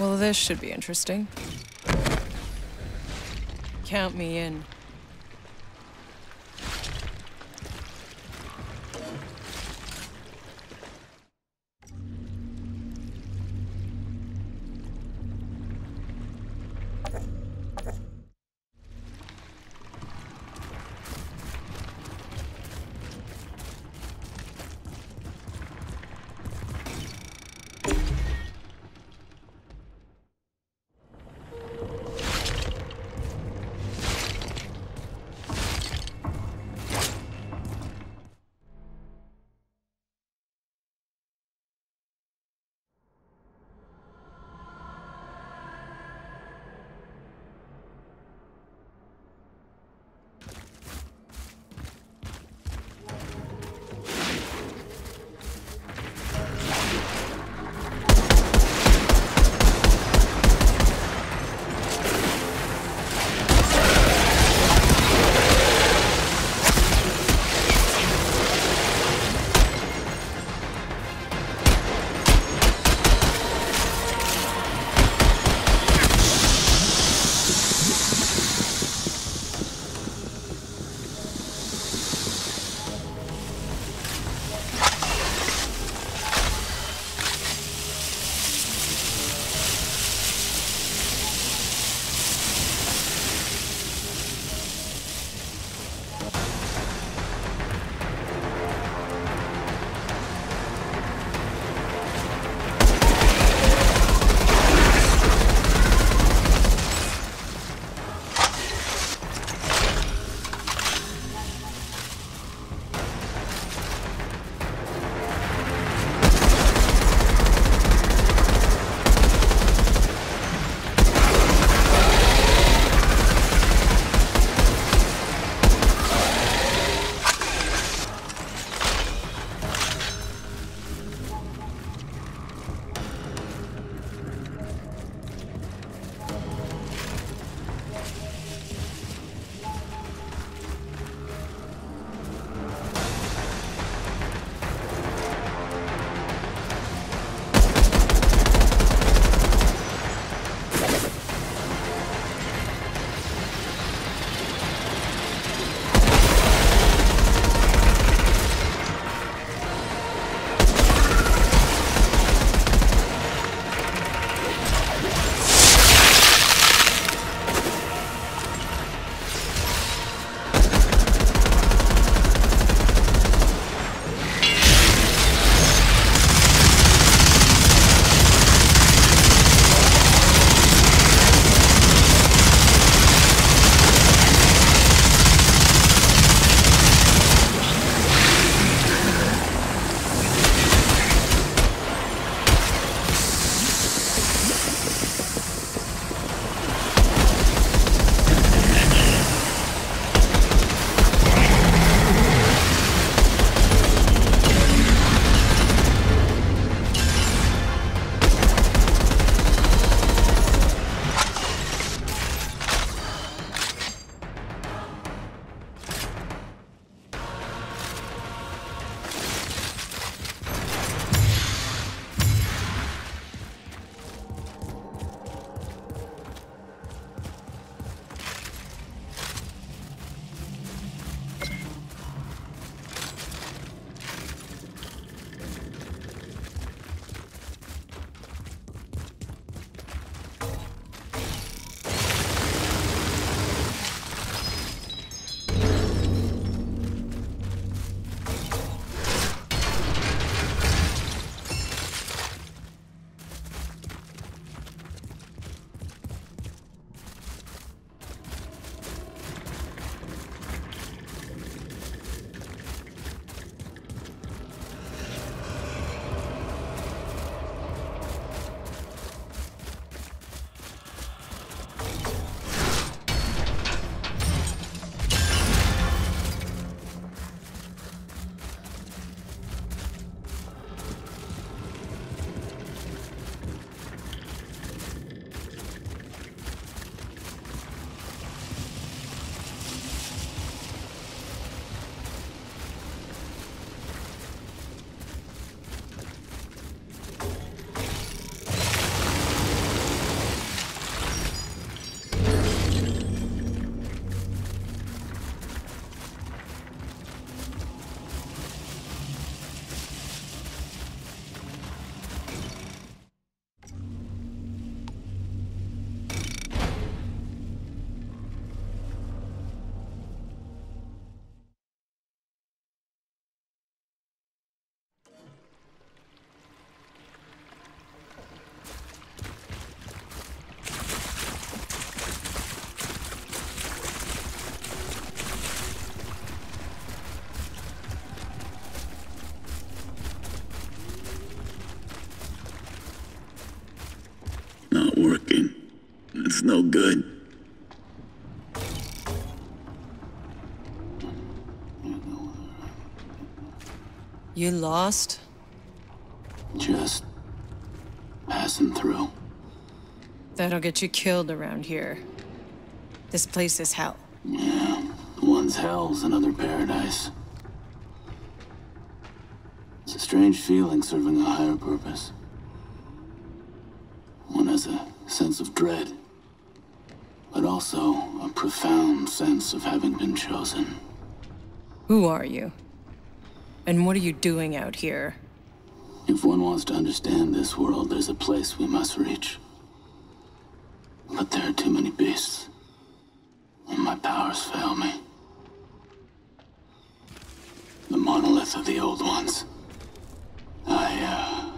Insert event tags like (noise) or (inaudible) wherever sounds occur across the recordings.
Well, this should be interesting. Count me in. No good. You lost? Just passing through. That'll get you killed around here. This place is hell. Yeah, one's hell's another paradise. It's a strange feeling serving a higher purpose. One has a sense of dread, but also a profound sense of having been chosen. Who are you? And what are you doing out here? If one wants to understand this world, there's a place we must reach. But there are too many beasts. And my powers fail me. The monolith of the old ones. I, uh...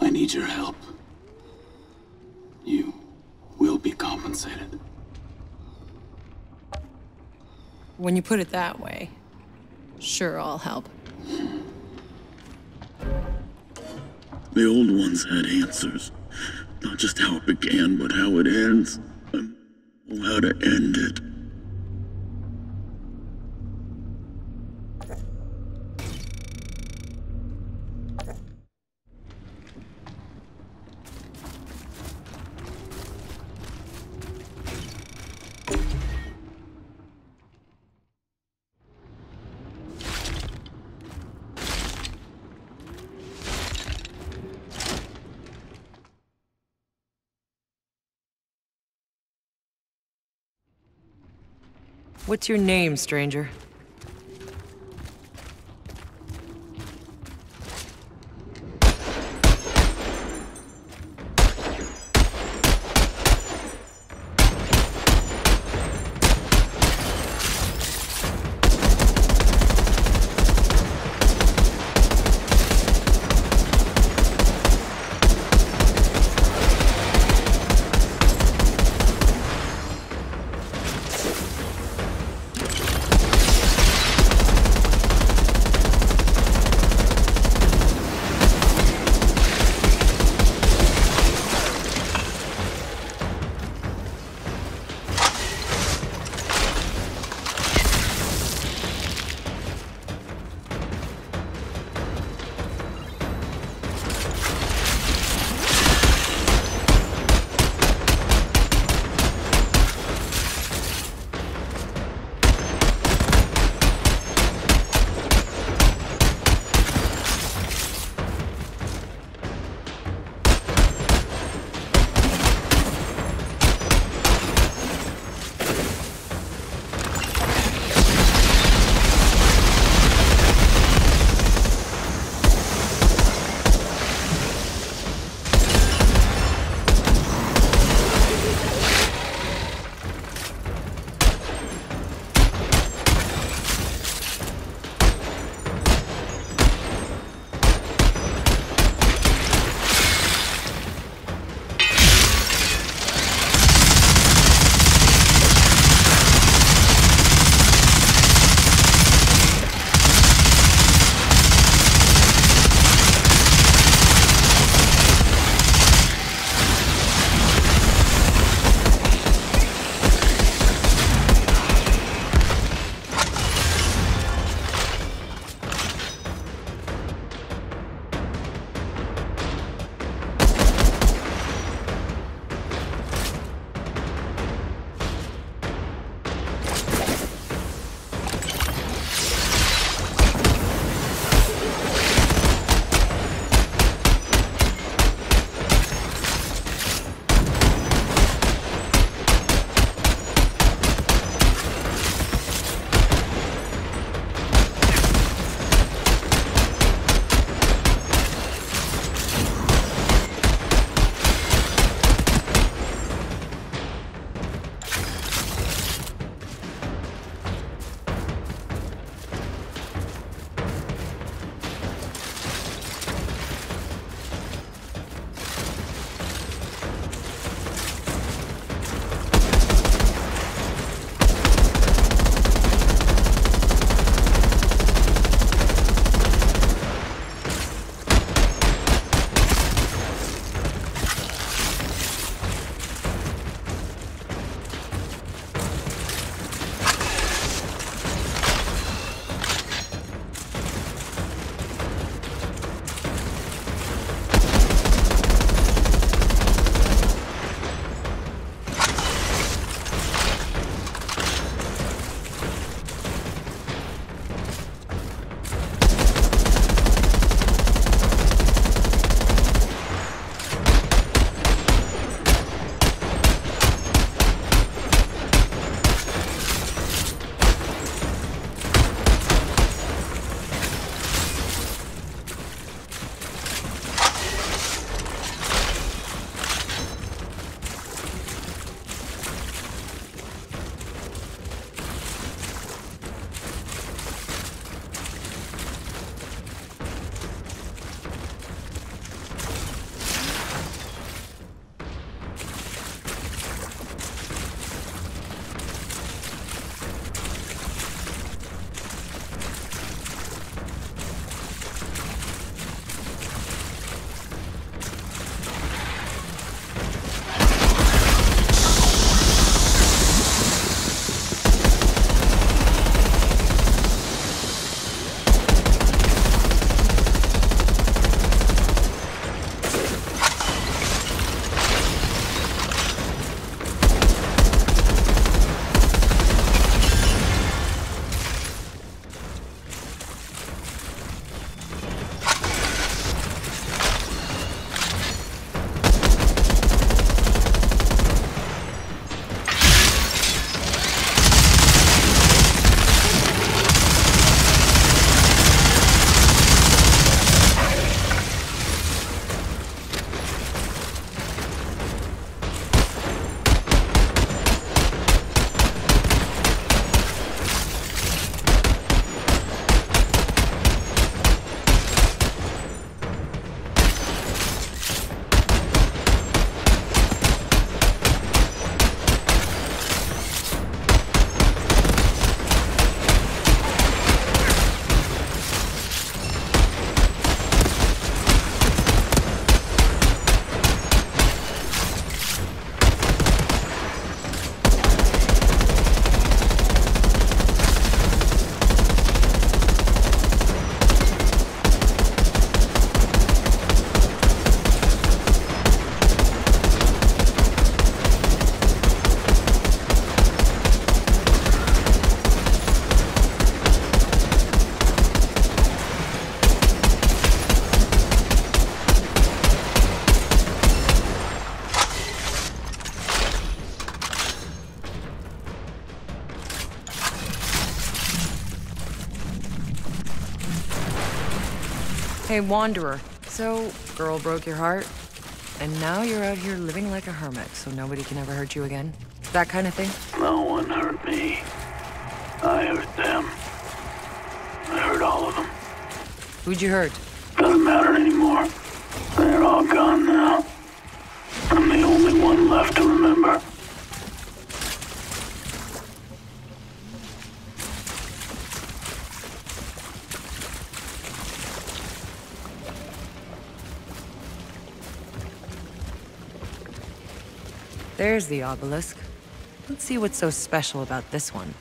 I need your help. You will be compensated. When you put it that way, sure, I'll help. The old ones had answers. Not just how it began, but how it ends. And how to end it. What's your name, stranger? Wanderer. So, girl broke your heart, and now you're out here living like a hermit, so nobody can ever hurt you again? That kind of thing? No one hurt me. I hurt them. I hurt all of them. Who'd you hurt? Doesn't matter anymore. They're all gone now. I'm the only one left to remember. There's the obelisk. Let's see what's so special about this one.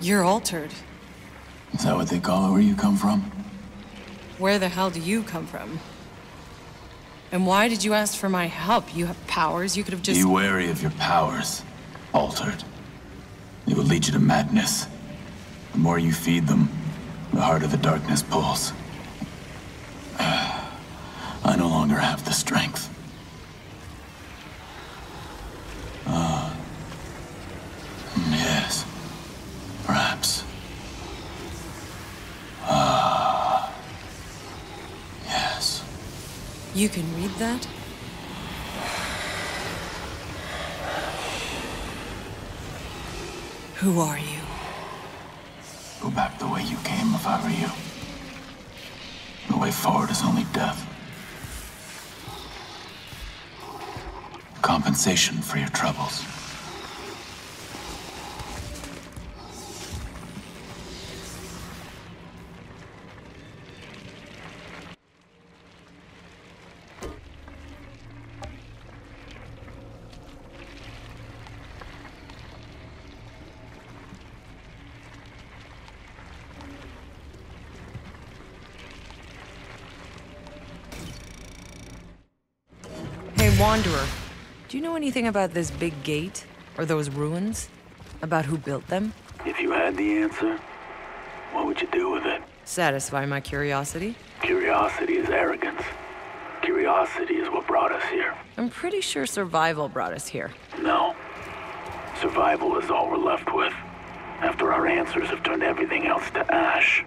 You're altered. Is that what they call it where you come from? Where the hell do you come from? And why did you ask for my help? You have powers, you could have just- Be wary of your powers, altered. They will lead you to madness. The more you feed them, the harder the darkness pulls. (sighs) I no longer have the strength. You can read that? Who are you? Go back the way you came if I were you. The way forward is only death. Compensation for your troubles. Wanderer, do you know anything about this big gate? Or those ruins? About who built them? If you had the answer, what would you do with it? Satisfy my curiosity? Curiosity is arrogance. Curiosity is what brought us here. I'm pretty sure survival brought us here. No. Survival is all we're left with. After our answers have turned everything else to ash.